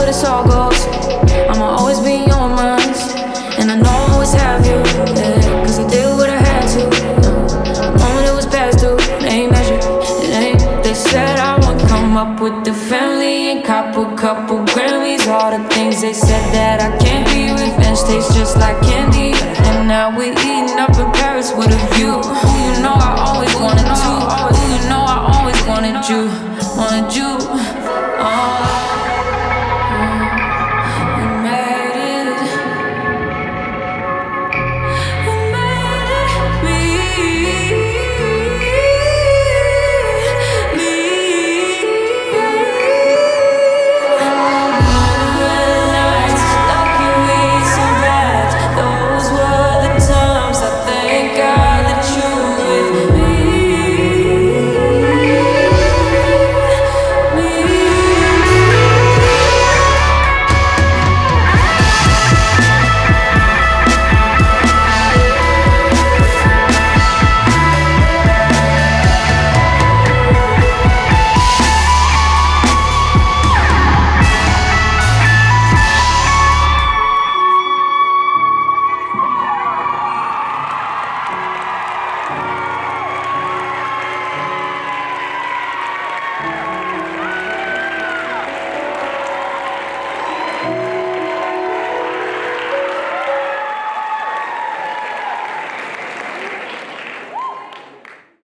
Where this all goes, I'ma always be on your mind. And I know I always have you, yeah. Cause I did what I had to. The moment it was past due, it ain't measured, it ain't. They said I won't come up with the family and cop a couple Grammys. All the things they said that I can't be. Revenge tastes just like candy. And now we eating up in Paris with a view.